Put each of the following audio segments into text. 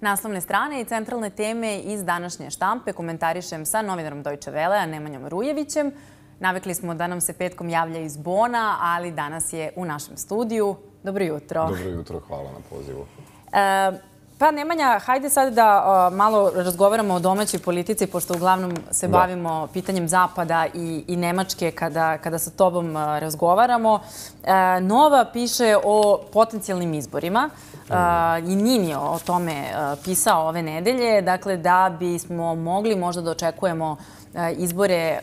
Naslovne strane i centralne teme iz današnje štampe komentarišem sa novinarom Deutsche Welle, a Nemanjom Rujevićem. Navikli smo da nam se petkom javlja iz Bona, ali danas je u našem studiju. Dobro jutro. Dobro jutro, hvala na pozivu. E, pa Nemanja, hajde sad da malo razgovaramo o domaćoj politici, pošto uglavnom se da. bavimo pitanjem Zapada i, i Nemačke kada, kada sa tobom razgovaramo. E, Nova piše o potencijalnim izborima i NIN je o tome pisao ove nedelje, dakle da bismo mogli možda da očekujemo izbore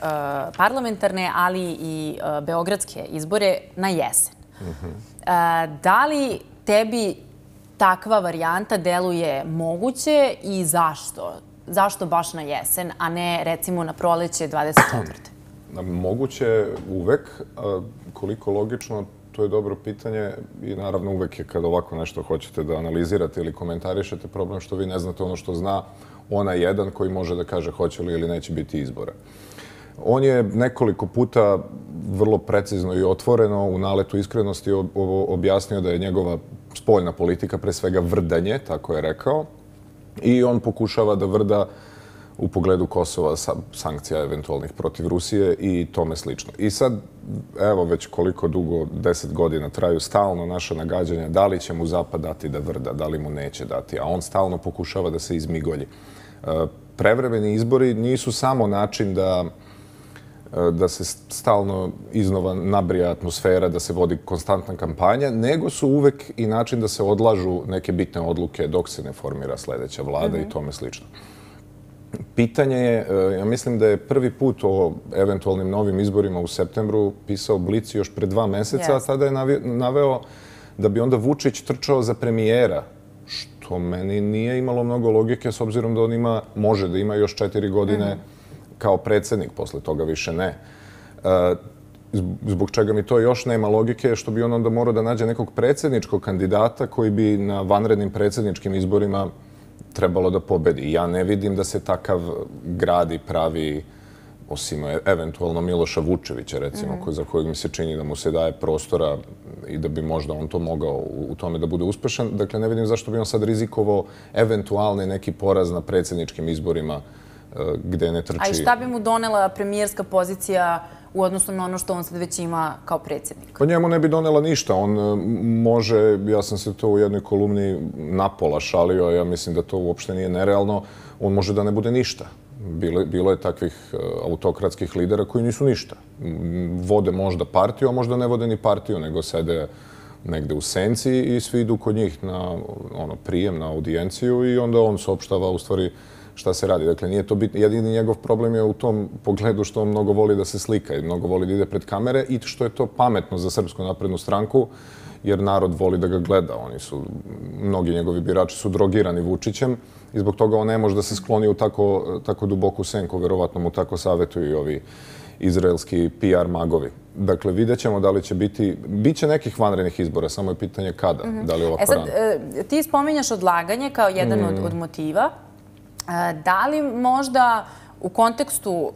parlamentarne, ali i beogradske izbore na jesen. Da li tebi takva varijanta deluje moguće i zašto? Zašto baš na jesen, a ne recimo na proleće 24. Moguće uvek. Koliko logično, to je dobro pitanje i naravno uvek je kad ovako nešto hoćete da analizirate ili komentarišete problem što vi ne znate ono što zna ona jedan koji može da kaže hoće li ili neće biti izbora. On je nekoliko puta vrlo precizno i otvoreno u naletu iskrenosti objasnio da je njegova spoljna politika pre svega vrdanje, tako je rekao, i on pokušava da vrda u pogledu Kosova, sankcija eventualnih protiv Rusije i tome slično. I sad, evo već koliko dugo, deset godina traju stalno naša nagađanja da li će mu Zapad dati da vrda, da li mu neće dati, a on stalno pokušava da se izmigolji. E, prevremeni izbori nisu samo način da da se stalno iznova nabrija atmosfera, da se vodi konstantna kampanja, nego su uvek i način da se odlažu neke bitne odluke dok se ne formira sledeća vlada mm -hmm. i mhm. tome slično. Pitanje je, e, ja mislim da je prvi put o eventualnim novim izborima u septembru pisao Blic još pre dva meseca, yes. a tada je naveo da bi onda Vučić trčao za premijera, što meni nije imalo mnogo logike, s obzirom da on ima, može da ima još četiri godine mm -hmm. Kao predsednik, posle toga više ne. E, zbog čega mi to još nema logike, što bi on onda morao da nađe nekog predsedničkog kandidata koji bi na vanrednim predsedničkim izborima trebalo da pobedi. Ja ne vidim da se takav gradi pravi osim eventualno Miloša Vučevića, recimo, mm. za kojeg mi se čini da mu se daje prostora i da bi možda on to mogao u tome da bude uspešan. Dakle, ne vidim zašto bi on sad rizikovao eventualni neki poraz na predsjedničkim izborima e, gde ne trči... A i šta bi mu donela premijerska pozicija u odnosu na ono što on sad već ima kao predsjednik? Pa njemu ne bi donela ništa. On e, može, ja sam se to u jednoj kolumni napola šalio, ja mislim da to uopšte nije nerealno, on može da ne bude ništa. Bilo, bilo je takvih e, autokratskih lidera koji nisu ništa. Vode možda partiju, a možda ne vode ni partiju, nego sede negde u senci i svi idu kod njih na ono, prijem, na audijenciju i onda on saopštava u stvari šta se radi. Dakle, nije to bitno. Jedini njegov problem je u tom pogledu što on mnogo voli da se slika i mnogo voli da ide pred kamere i što je to pametno za Srpsku naprednu stranku, jer narod voli da ga gleda. Oni su, mnogi njegovi birači su drogirani Vučićem i zbog toga on ne može da se skloni u tako, tako duboku senku, verovatno mu tako savetuju i ovi izraelski PR magovi. Dakle, vidjet ćemo da li će biti, bit će nekih vanrednih izbora, samo je pitanje kada, mm -hmm. da li ovako e sad, rano. E, ti spominjaš odlaganje kao jedan mm. od, od motiva. Da li možda u kontekstu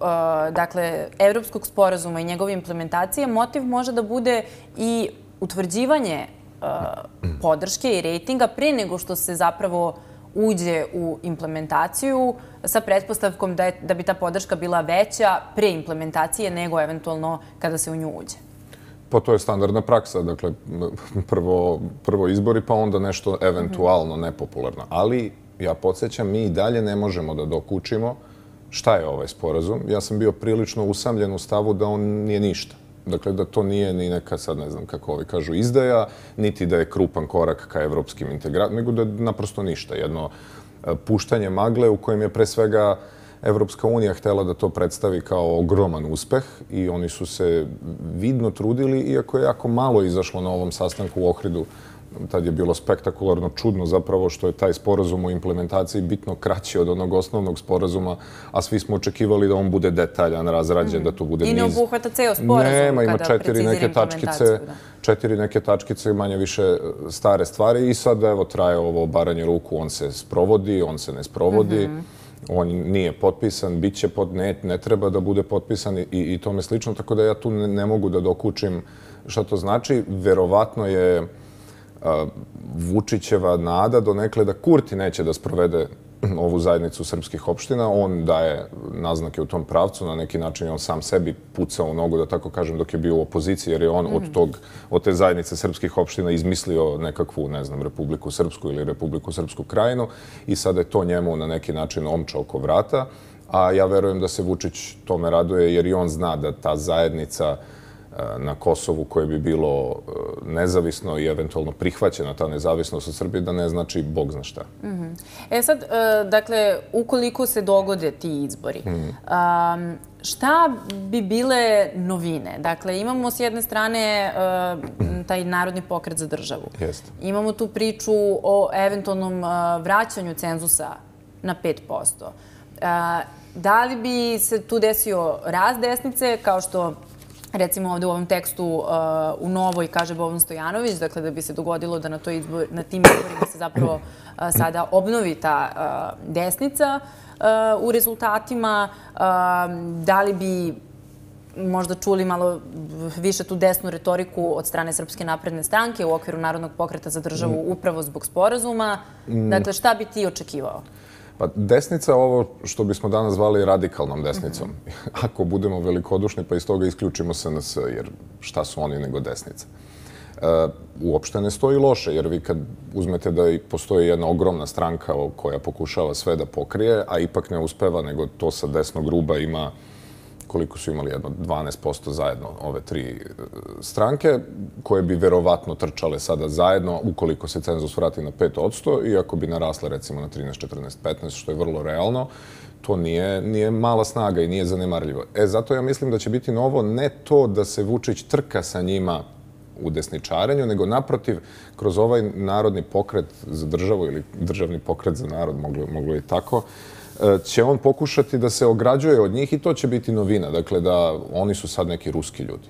dakle, evropskog sporazuma i njegove implementacije motiv može da bude i utvrđivanje podrške i rejtinga pre nego što se zapravo uđe u implementaciju sa pretpostavkom da, da bi ta podrška bila veća pre implementacije nego eventualno kada se u nju uđe? Pa to je standardna praksa. Dakle, prvo, prvo izbori, pa onda nešto eventualno nepopularno. Ali ja podsjećam, mi i dalje ne možemo da dokučimo šta je ovaj sporazum. Ja sam bio prilično usamljen u stavu da on nije ništa. Dakle, da to nije ni neka, sad ne znam kako ovi kažu, izdaja, niti da je krupan korak ka evropskim integracijama, nego da je naprosto ništa. Jedno e, puštanje magle u kojem je pre svega Evropska unija htela da to predstavi kao ogroman uspeh i oni su se vidno trudili, iako je jako malo izašlo na ovom sastanku u Ohridu tad je bilo spektakularno čudno zapravo što je taj sporazum u implementaciji bitno kraći od onog osnovnog sporazuma, a svi smo očekivali da on bude detaljan, razrađen, mm. da to bude niz. I ne obuhvata ceo sporazum Nema, ima četiri neke tačkice, da. četiri neke tačkice, manje više stare stvari i sad evo traje ovo baranje ruku, on se sprovodi, on se ne sprovodi. Mm -hmm on nije potpisan, bit će pod, ne, ne treba da bude potpisan i, i tome slično, tako da ja tu ne, ne mogu da dokučim šta to znači. Verovatno je Vučićeva nada donekle da Kurti neće da sprovede ovu zajednicu srpskih opština. On daje naznake u tom pravcu, na neki način on sam sebi pucao u nogu, da tako kažem, dok je bio u opoziciji, jer je on od, tog, od te zajednice srpskih opština izmislio nekakvu, ne znam, Republiku Srpsku ili Republiku Srpsku krajinu i sada je to njemu na neki način omča oko vrata. A ja verujem da se Vučić tome raduje, jer i on zna da ta zajednica na Kosovu koje bi bilo e, nezavisno i eventualno prihvaćena ta nezavisnost od Srbije, da ne znači Bog zna šta. Mhm. E sad, e, dakle, ukoliko se dogode ti izbori, mhm. šta bi bile novine? Dakle, imamo s jedne strane e, taj narodni pokret za državu. Jeste. Imamo tu priču o eventualnom vraćanju cenzusa na 5%. Da li bi se tu desio raz desnice, kao što recimo ovde u ovom tekstu uh, u Novoj kaže Bovan Stojanović, dakle da bi se dogodilo da na, to izbor, na tim izborima se zapravo uh, sada obnovi ta uh, desnica u rezultatima. Da li bi možda čuli malo više tu desnu retoriku od strane Srpske napredne stranke u okviru Narodnog pokreta za državu mm. upravo zbog sporazuma. Mm. Dakle, šta bi ti očekivao? Pa desnica ovo što bismo danas zvali radikalnom desnicom. Ako budemo velikodušni pa iz toga isključimo SNS, jer šta su oni nego desnica. E, uopšte ne stoji loše, jer vi kad uzmete da i postoji jedna ogromna stranka koja pokušava sve da pokrije, a ipak ne uspeva, nego to sa desnog ruba ima koliko su imali jedno 12% zajedno ove tri e, stranke, koje bi verovatno trčale sada zajedno ukoliko se cenzus vrati na 5%, iako bi narasle recimo na 13, 14, 15, što je vrlo realno, to nije, nije mala snaga i nije zanemarljivo. E, zato ja mislim da će biti novo ne to da se Vučić trka sa njima u desničarenju, nego naprotiv, kroz ovaj narodni pokret za državu ili državni pokret za narod, moglo, moglo i tako, će on pokušati da se ograđuje od njih i to će biti novina. Dakle, da oni su sad neki ruski ljudi.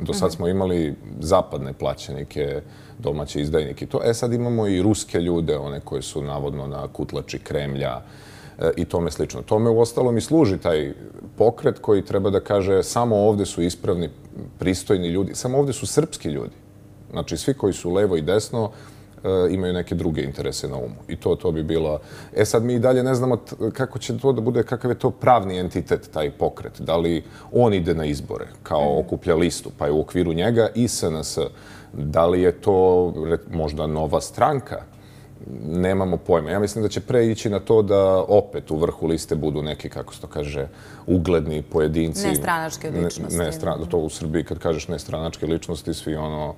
Do sad mhm. smo imali zapadne plaćenike, domaće izdajnike. To, e, sad imamo i ruske ljude, one koje su navodno na kutlači Kremlja e, i tome slično. Tome u ostalom i služi taj pokret koji treba da kaže samo ovde su ispravni, pristojni ljudi, samo ovde su srpski ljudi. Znači, svi koji su levo i desno imaju neke druge interese na umu. I to, to bi bilo... E sad mi i dalje ne znamo kako će to da bude, kakav je to pravni entitet, taj pokret. Da li on ide na izbore, kao mhm. okuplja listu, pa je u okviru njega i SNS. Da li je to možda nova stranka? Nemamo pojma. Ja mislim da će pre ići na to da opet u vrhu liste budu neki, kako se to kaže, ugledni pojedinci. Nestranačke ličnosti. Ne, ne, to u Srbiji kad kažeš nestranačke ličnosti, svi ono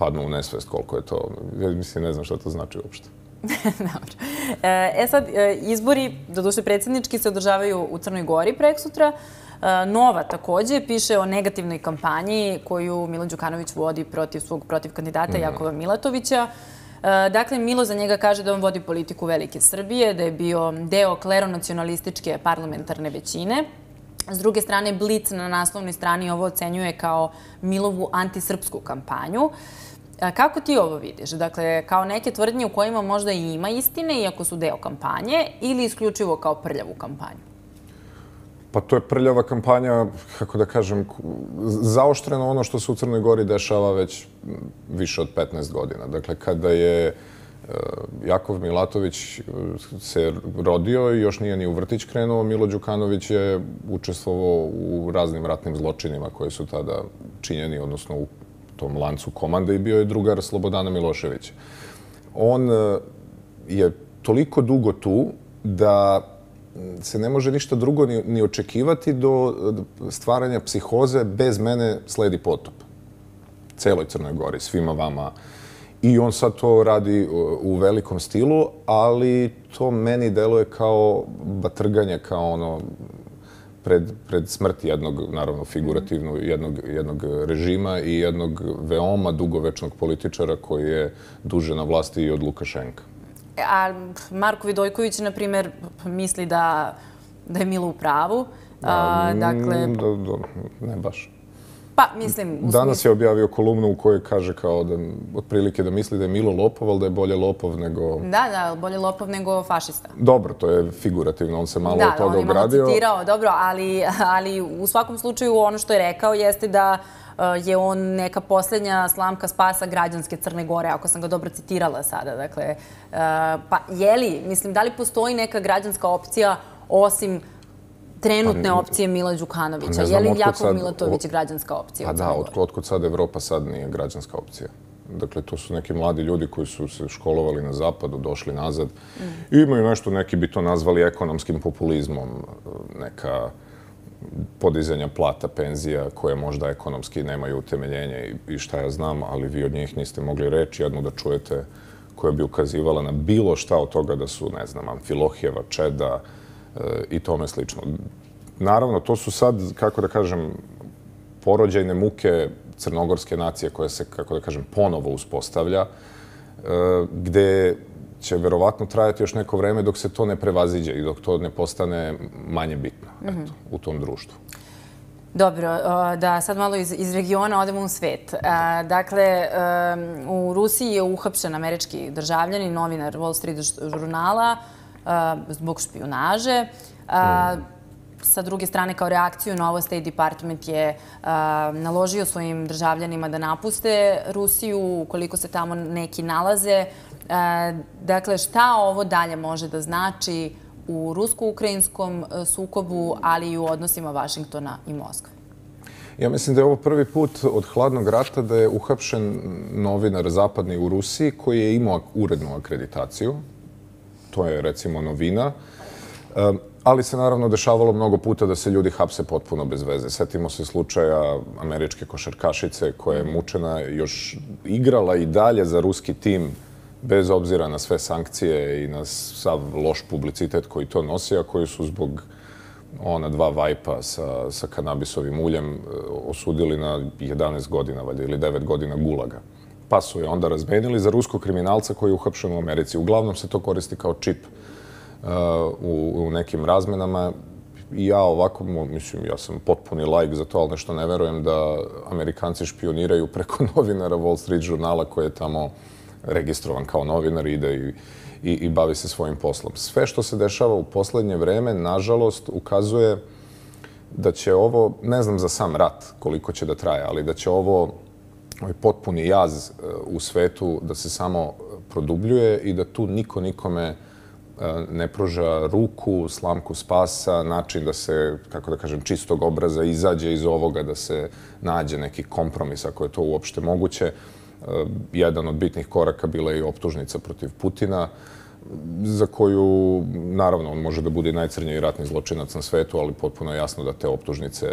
padnu u nesvest koliko je to. Mislim, ne znam šta to znači uopšte. Dobro. E sad, e, izbori, do duše predsjednički, se održavaju u Crnoj Gori prek sutra. E, Nova takođe piše o negativnoj kampanji koju Milo Đukanović vodi protiv svog protiv kandidata mm. Jakova Milatovića. E, dakle, Milo za njega kaže da on vodi politiku Velike Srbije, da je bio deo kleronacionalističke parlamentarne većine. S druge strane, Blic na naslovnoj strani ovo ocenjuje kao Milovu antisrpsku kampanju. Kako ti ovo vidiš? Dakle, kao neke tvrdnje u kojima možda i ima istine, iako su deo kampanje, ili isključivo kao prljavu kampanju? Pa to je prljava kampanja, kako da kažem, zaoštreno ono što se u Crnoj Gori dešava već više od 15 godina. Dakle, kada je e, Jakov Milatović e, se rodio i još nije ni u vrtić krenuo, Milo Đukanović je učestvovao u raznim ratnim zločinima koji su tada činjeni, odnosno u tom lancu komande i bio je drugar Slobodana Miloševića. On e, je toliko dugo tu da se ne može ništa drugo ni, ni očekivati do stvaranja psihoze bez mene sledi potop. Celoj Crnoj Gori, svima vama. I on sad to radi u velikom stilu, ali to meni deluje kao batrganje, kao ono pred, pred smrt jednog, naravno figurativno, jednog, jednog režima i jednog veoma dugovečnog političara koji je duže na vlasti i od Lukašenka. A Marko Vidojković, na primer, misli da, da je Milo u pravu. A, dakle... Da, da, ne baš. Pa, mislim... Danas je objavio kolumnu u kojoj kaže kao da, otprilike da misli da je Milo lopov, ali da je bolje lopov nego... Da, da, bolje lopov nego fašista. Dobro, to je figurativno, on se malo da, od toga on je ogradio. malo citirao, dobro, ali, ali u svakom slučaju ono što je rekao jeste da uh, je on neka poslednja slamka spasa građanske Crne Gore, ako sam ga dobro citirala sada. Dakle, uh, pa je li, mislim, da li postoji neka građanska opcija osim trenutne Pa, opcije Mila Đukanovića? je li otkud Jakov sad- Milatović građanska opcija? Pa da, Gori? otkud sad Evropa sad nije građanska opcija. Dakle, to su neki mladi ljudi koji su se školovali na zapadu, došli nazad i imaju nešto, neki bi to nazvali ekonomskim populizmom, neka podizanja plata, penzija koje možda ekonomski nemaju utemeljenje i, i šta ja znam, ali vi od njih niste mogli reći jednu da čujete koja bi ukazivala na bilo šta od toga da su, ne znam, Amfilohijeva, Čeda e, i tome slično. Naravno, to su sad, kako da kažem, porođajne muke crnogorske nacije koja se, kako da kažem, ponovo uspostavlja, e, gde će verovatno trajati još neko vreme dok se to ne prevaziđe i dok to ne postane manje bitno eto, u tom društvu. Dobro, uh, da sad malo iz, iz regiona odemo u svet. Uh, Dakle, u Rusiji je uhapšen američki državljanin, novinar Wall Street žurnala zbog špionaže. Uh, Sa druge strane, kao reakciju na ovo State Department je uh, naložio svojim državljanima da napuste Rusiju ukoliko se tamo neki nalaze. Uh, Dakle, šta ovo dalje može da znači u rusko-ukrajinskom sukobu, ali i u odnosima Vašingtona i Moskve. Ja mislim da je ovo prvi put od hladnog rata da je uhapšen novinar zapadni u Rusiji koji je imao urednu akreditaciju. To je recimo novina. Ali se naravno dešavalo mnogo puta da se ljudi hapse potpuno bez veze. Setimo se slučaja američke košarkašice koja je mučena, još igrala i dalje za ruski tim bez obzira na sve sankcije i na sav loš publicitet koji to nosi, a koji su zbog ona dva vajpa sa, sa kanabisovim uljem e, osudili na 11 godina, valjda, ili 9 godina gulaga. Pa su je onda razmenili za ruskog kriminalca koji je uhapšen u Americi. Uglavnom se to koristi kao čip uh, u, u nekim razmenama. Ja ovako, mislim, ja sam potpuni lajk za to, ali nešto ne verujem da Amerikanci špioniraju preko novinara Wall Street žurnala koji je tamo registrovan kao novinar ide i, i, i bavi se svojim poslom. Sve što se dešava u poslednje vreme, nažalost, ukazuje da će ovo, ne znam za sam rat koliko će da traje, ali da će ovo ovaj potpuni jaz e, u svetu da se samo produbljuje i da tu niko nikome e, ne pruža ruku, slamku spasa, način da se, kako da kažem, čistog obraza izađe iz ovoga, da se nađe neki kompromis ako je to uopšte moguće. E, Jedan od bitnih koraka bila je i optužnica protiv Putina, za koju, naravno, on može da bude i najcrnji ratni zločinac na svetu, ali potpuno je jasno da te optužnice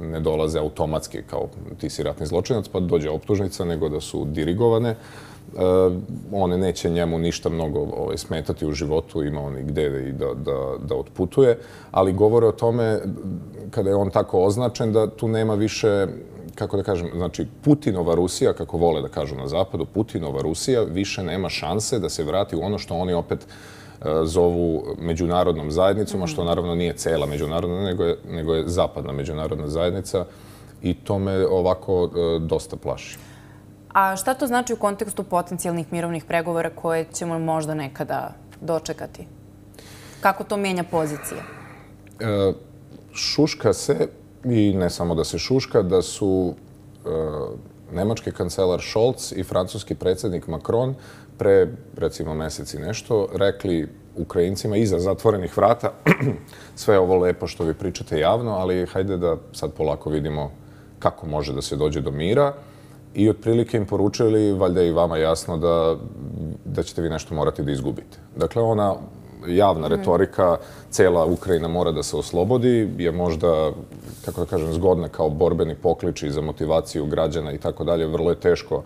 ne dolaze automatski kao ti si ratni zločinac, pa dođe optužnica, nego da su dirigovane. E, one neće njemu ništa mnogo ovaj, smetati u životu, ima on i gde i da, da, da otputuje, ali govore o tome, kada je on tako označen, da tu nema više kako da kažem, znači Putinova Rusija, kako vole da kažu na zapadu, Putinova Rusija više nema šanse da se vrati u ono što oni opet e, zovu međunarodnom zajednicom, a što naravno nije cela međunarodna, nego je, nego je zapadna međunarodna zajednica i to me ovako e, dosta plaši. A šta to znači u kontekstu potencijalnih mirovnih pregovora koje ćemo možda nekada dočekati? Kako to menja pozicije? E, šuška se, i ne samo da se šuška, da su e, nemački kancelar Scholz i francuski predsjednik Macron pre, recimo, mesec i nešto, rekli Ukrajincima iza zatvorenih vrata sve ovo lepo što vi pričate javno, ali hajde da sad polako vidimo kako može da se dođe do mira i otprilike im poručili, valjda je i vama jasno, da, da ćete vi nešto morati da izgubite. Dakle, ona javna retorika, cela Ukrajina mora da se oslobodi, je možda, kako da kažem, zgodna kao borbeni poklič i za motivaciju građana i tako dalje. Vrlo je teško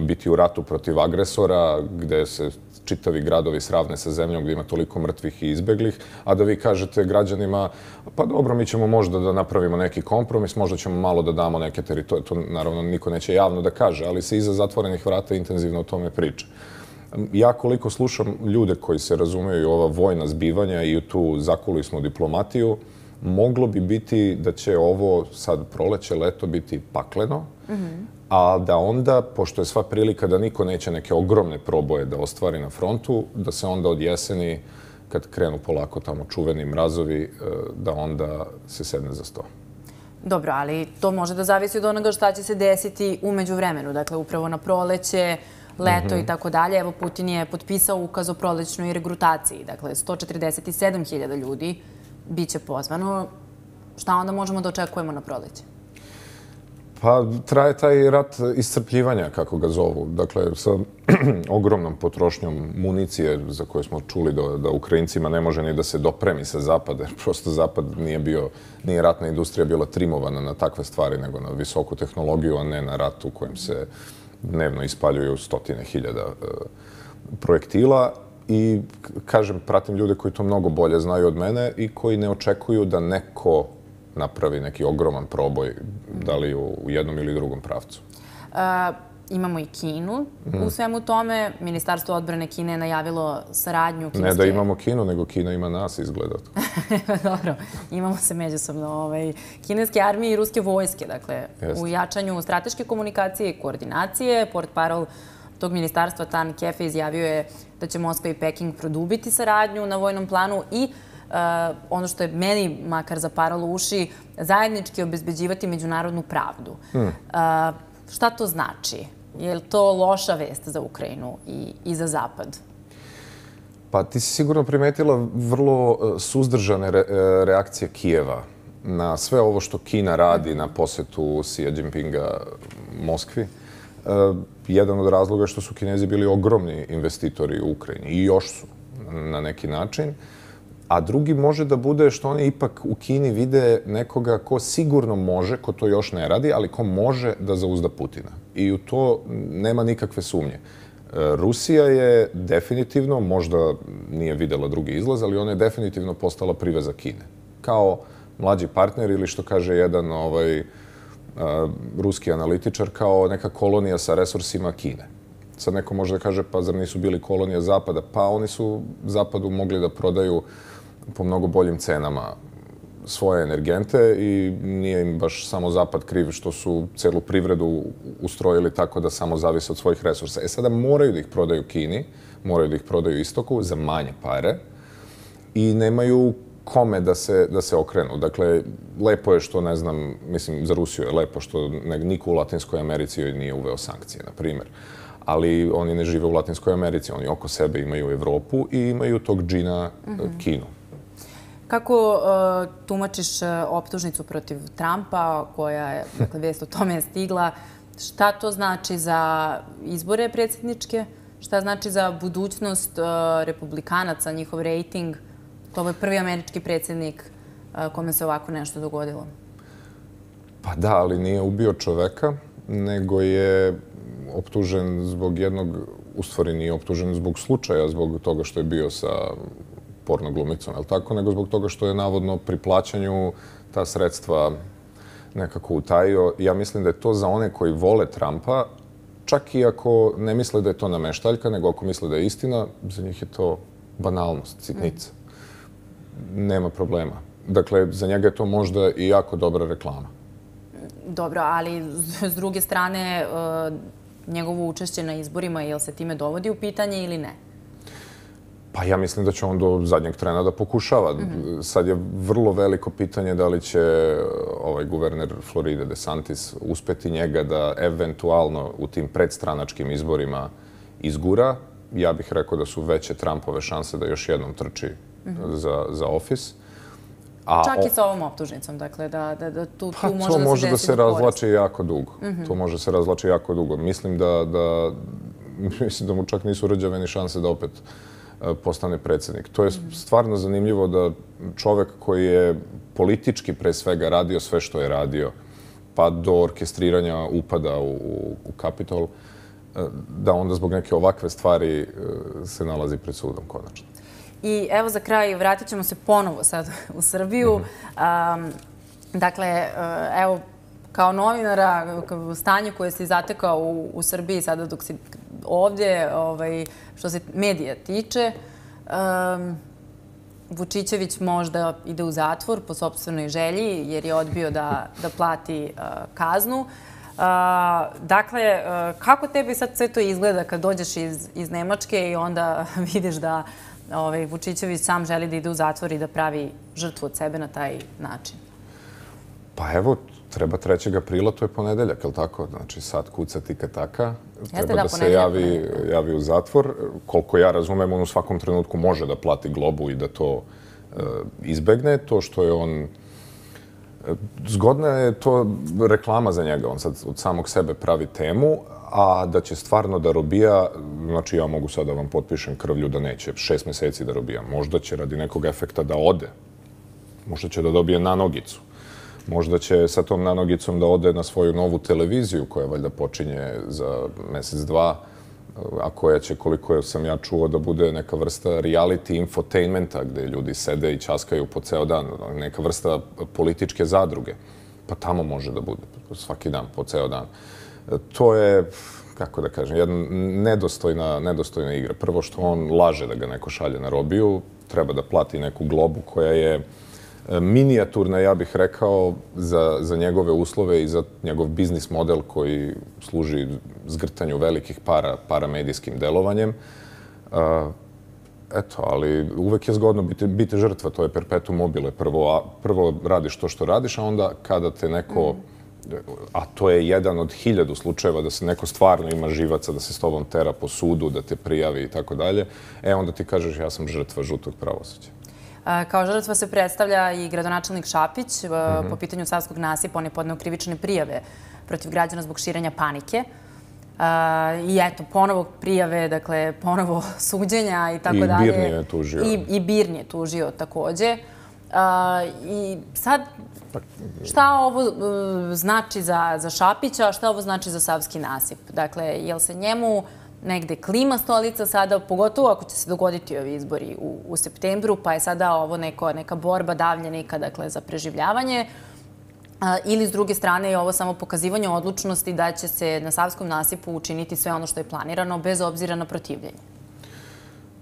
biti u ratu protiv agresora, gde se čitavi gradovi sravne sa zemljom, gde ima toliko mrtvih i izbeglih, a da vi kažete građanima, pa dobro, mi ćemo možda da napravimo neki kompromis, možda ćemo malo da damo neke teritorije, to naravno niko neće javno da kaže, ali se iza zatvorenih vrata intenzivno o tome priča ja koliko slušam ljude koji se razumeju i ova vojna zbivanja i tu zakulisnu diplomatiju, moglo bi biti da će ovo sad proleće, leto biti pakleno, a da onda, pošto je sva prilika da niko neće neke ogromne proboje da ostvari na frontu, da se onda od jeseni, kad krenu polako tamo čuveni mrazovi, e, da onda se sedne za sto. Dobro, ali to može da zavisi od onoga šta će se desiti umeđu vremenu. Dakle, upravo na proleće, leto i tako dalje. Evo, Putin je potpisao ukaz o prolećnoj regrutaciji. Dakle, 147.000 ljudi biće pozvano. Šta onda možemo da očekujemo na proleće? Pa traje taj rat iscrpljivanja, kako ga zovu. Dakle, sa ogromnom potrošnjom municije za koje smo čuli da, da Ukrajincima ne može ni da se dopremi sa zapada. Prosto zapad nije bio, nije ratna industrija bila trimovana na takve stvari, nego na visoku tehnologiju, a ne na rat u kojem se dnevno ispaljuju stotine hiljada e, projektila i kažem, pratim ljude koji to mnogo bolje znaju od mene i koji ne očekuju da neko napravi neki ogroman proboj, da li u, jednom ili drugom pravcu. Uh, imamo i Kinu u svemu tome. Ministarstvo odbrane Kine je najavilo saradnju kineske... Ne da imamo Kinu, nego Kina ima nas izgleda. Dobro, imamo se međusobno. Ovaj, kineske armije i ruske vojske, dakle, Jest. u jačanju strateške komunikacije i koordinacije. Port parol tog ministarstva Tan Kefe izjavio je da će Moskva i Peking produbiti saradnju na vojnom planu i uh, ono što je meni makar zaparalo uši, zajednički obezbeđivati međunarodnu pravdu. Hmm. Uh, šta to znači? Je li to loša vest za Ukrajinu i, i za Zapad? Pa ti si sigurno primetila vrlo uh, suzdržane uh, reakcije Kijeva na sve ovo što Kina radi na posetu Xi Jinpinga Moskvi. Uh, jedan od razloga je što su Kinezi bili ogromni investitori u Ukrajini i još su na neki način. A drugi može da bude što oni ipak u Kini vide nekoga ko sigurno može, ko to još ne radi, ali ko može da zauzda Putina. I u to nema nikakve sumnje. E, Rusija je definitivno, možda nije videla drugi izlaz, ali ona je definitivno postala priveza Kine. Kao mlađi partner ili što kaže jedan ovaj, ruski analitičar kao neka kolonija sa resursima Kine. Sad neko može da kaže, pa zar nisu bili kolonija Zapada? Pa oni su Zapadu mogli da prodaju po mnogo boljim cenama svoje energente i nije im baš samo Zapad kriv što su celu privredu ustrojili tako da samo zavise od svojih resursa. E sada moraju da ih prodaju Kini, moraju da ih prodaju Istoku za manje pare i nemaju kome da se, da se okrenu. Dakle, lepo je što, ne znam, mislim, za Rusiju je lepo što ne, niko u Latinskoj Americi joj nije uveo sankcije, na primjer. Ali oni ne žive u Latinskoj Americi, oni oko sebe imaju Evropu i imaju tog džina mm -hmm. Kinu. Kako uh, tumačiš uh, optužnicu protiv Trumpa, koja je, dakle, vest o tome je stigla? Šta to znači za izbore predsjedničke? Šta znači za budućnost uh, republikanaca, njihov rejting? To je prvi američki predsjednik kome se ovako nešto dogodilo. Pa da, ali nije ubio čoveka, nego je optužen zbog jednog, u stvari nije optužen zbog slučaja, zbog toga što je bio sa pornoglumicom, je tako? Nego zbog toga što je navodno pri plaćanju ta sredstva nekako utajio. Ja mislim da je to za one koji vole Trumpa, čak i ako ne misle da je to nameštaljka, nego ako misle da je istina, za njih je to banalnost, sitnica. Nema problema. Dakle, za njega je to možda i jako dobra reklama. Dobro, ali s druge strane, e, njegovo učešće na izborima, je li se time dovodi u pitanje ili ne? Pa ja mislim da će on do zadnjeg trena da pokušava. Mm -hmm. Sad je vrlo veliko pitanje da li će e, ovaj guverner Floride DeSantis uspeti njega da eventualno u tim predstranačkim izborima izgura. Ja bih rekao da su veće Trumpove šanse da još jednom trči -hmm. za, za ofis. A Čak i sa ovom optužnicom, dakle, da, da, da tu, pa, tu može to da može da se razvlači jako dugo. Mm -hmm. To može se razvlači jako dugo. Mislim da, da, mislim da mu čak nisu rađave ni šanse da opet postane predsjednik. To je stvarno zanimljivo da čovek koji je politički pre svega radio sve što je radio, pa do orkestriranja upada u, u, Kapitol, e, da onda zbog neke ovakve stvari e, se nalazi pred sudom konačno. I evo za kraj, vratit ćemo se ponovo sad u Srbiju. Um, dakle, e, evo, kao novinara, u stanju koje si zatekao u, u Srbiji sada dok si ovdje, ovaj, što se medija tiče, um, Vučićević možda ide u zatvor po sobstvenoj želji jer je odbio da, da plati uh, kaznu. Uh, dakle, uh, kako tebi sad sve to izgleda kad dođeš iz, iz Nemačke i onda vidiš da ovaj, Vučićević sam želi da ide u zatvor i da pravi žrtvu od sebe na taj način? Pa evo, treba 3. aprila, to je ponedeljak, je li tako? Znači sad kuca tika taka, treba da, da se javi, javi u zatvor. Koliko ja razumem, on u svakom trenutku može da plati globu i da to e, izbegne. To što je on... E, zgodna je to reklama za njega. On sad od samog sebe pravi temu, a da će stvarno da robija, znači ja mogu sad da vam potpišem krvlju da neće šest meseci da robija. Možda će radi nekog efekta da ode. Možda će da dobije na nogicu Možda će sa tom nanogicom da ode na svoju novu televiziju koja valjda počinje za mesec, dva, a koja će, koliko sam ja čuo, da bude neka vrsta reality infotainmenta gde ljudi sede i časkaju po ceo dan, neka vrsta političke zadruge. Pa tamo može da bude svaki dan, po ceo dan. To je, kako da kažem, jedna nedostojna, nedostojna igra. Prvo što on laže da ga neko šalje na robiju, treba da plati neku globu koja je E, minijaturna, ja bih rekao, za, za njegove uslove i za njegov biznis model koji služi zgrtanju velikih para, paramedijskim delovanjem. Uh, eto, ali uvek je zgodno biti, biti žrtva, to je perpetuum mobile. Prvo, a, prvo radiš to što radiš, a onda kada te neko, a to je jedan od hiljadu slučajeva da se neko stvarno ima živaca, da se s tobom tera po sudu, da te prijavi i tako dalje, e onda ti kažeš ja sam žrtva žutog pravosuđa. Kao žrtva se predstavlja i gradonačelnik Šapić. Mhm. Po pitanju Savskog nasipa on je podneo krivične prijave protiv građana zbog širenja panike. I eto, ponovo prijave, dakle, ponovo suđenja i tako dalje. I Birni je tužio. I, I Birni je tužio takođe. I sad, šta ovo znači za, za Šapića, šta ovo znači za Savski nasip? Dakle, jel se njemu negde klima stolica sada, pogotovo ako će se dogoditi ovi izbori u, u septembru, pa je sada ovo neko, neka borba davljenika dakle, za preživljavanje. Ili s druge strane je ovo samo pokazivanje odlučnosti da će se na Savskom nasipu učiniti sve ono što je planirano, bez obzira na protivljenje.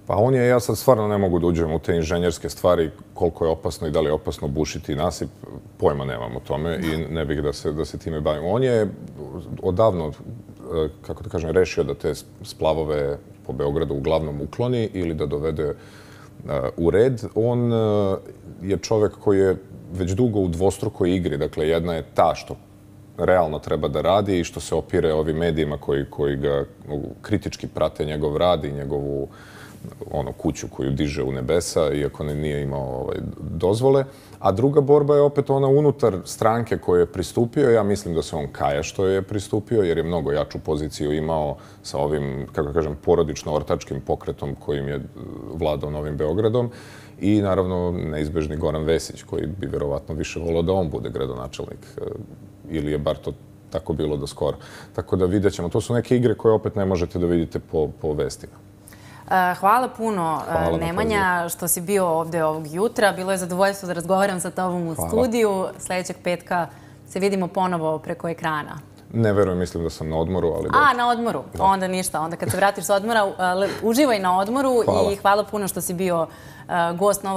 Pa on je, ja sad stvarno ne mogu da uđem u te inženjerske stvari, koliko je opasno i da li je opasno bušiti nasip, pojma nemam o tome i ne bih da se, da se time bavim. On je odavno kako da kažem, rešio da te splavove po Beogradu uglavnom ukloni ili da dovede e, u red. On e, je čovek koji je već dugo u dvostrukoj igri. Dakle, jedna je ta što realno treba da radi i što se opire ovim medijima koji, koji ga kritički prate njegov rad i njegovu ono kuću koju diže u nebesa, iako ne nije imao ovaj, dozvole. A druga borba je opet ona unutar stranke koje je pristupio. Ja mislim da se on kaja što je pristupio, jer je mnogo jaču poziciju imao sa ovim, kako kažem, porodično-ortačkim pokretom kojim je vladao Novim Beogradom. I naravno neizbežni Goran Vesić, koji bi verovatno više volao da on bude gradonačelnik. E, ili je bar to tako bilo do skoro. Tako da vidjet ćemo. To su neke igre koje opet ne možete da vidite po, po vestima. Hvala puno, Hvala Nemanja, što si bio ovde ovog jutra. Bilo je zadovoljstvo da razgovaram sa tobom u Hvala. studiju. Sledećeg petka se vidimo ponovo preko ekrana. Ne verujem, mislim da sam na odmoru, ali... A, na odmoru. Da. Onda ništa. Onda kad se vratiš s odmora, uživaj na odmoru hvala. i hvala puno što si bio gost novog